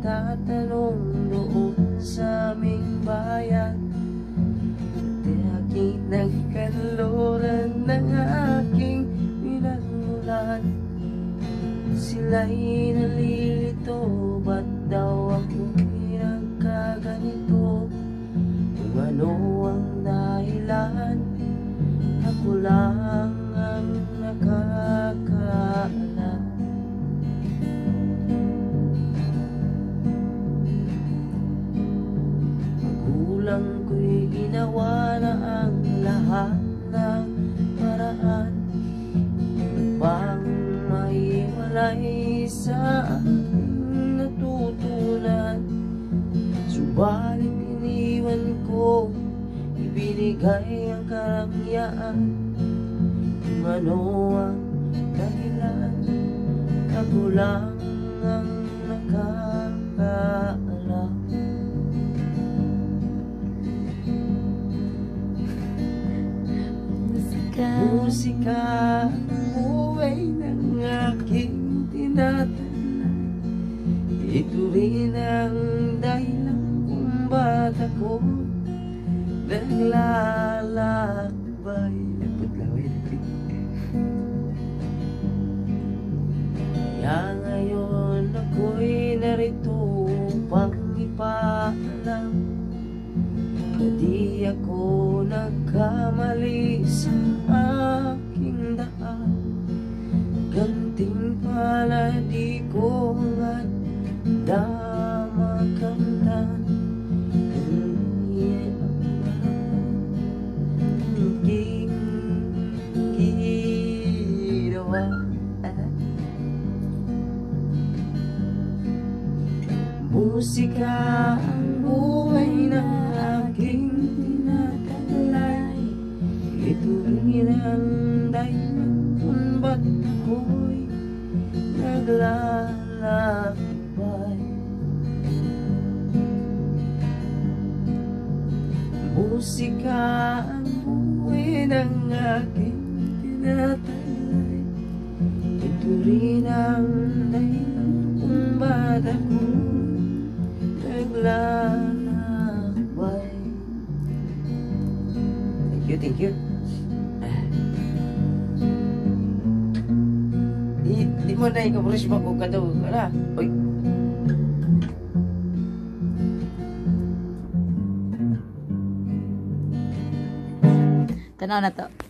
nagtatanong noon sa aming bayan Di aking nagkaloran ng aking pinagmulan Sila'y nalilito, ba't daw ako pinagkaganito? Kung ano ang dahilan, ako lang ginawa na ang lahat ng paraan Upang maiwalay sa natutunan. Subalit iniwan ko Ibinigay ang karangyaan Kung ano ang dahilan lang Musika. Buhay ng aking tinatanan. Ito rin ang dahilan kung ba't ako naglalakbay. Nagputlaway Kaya ngayon ako'y narito upang ipaalam na di ako nagkamali pala di ko nga damakamtan aking ginawa. Musika ang buhay ng naglalakbay Musika ang buhay ng aking tinatalay Ito rin ang dahilan kung ba't ako'y naglalakbay. Thank you, thank you. Mo na ikabulis mo ko kadaw. Wala. Uy. Tanaw na to.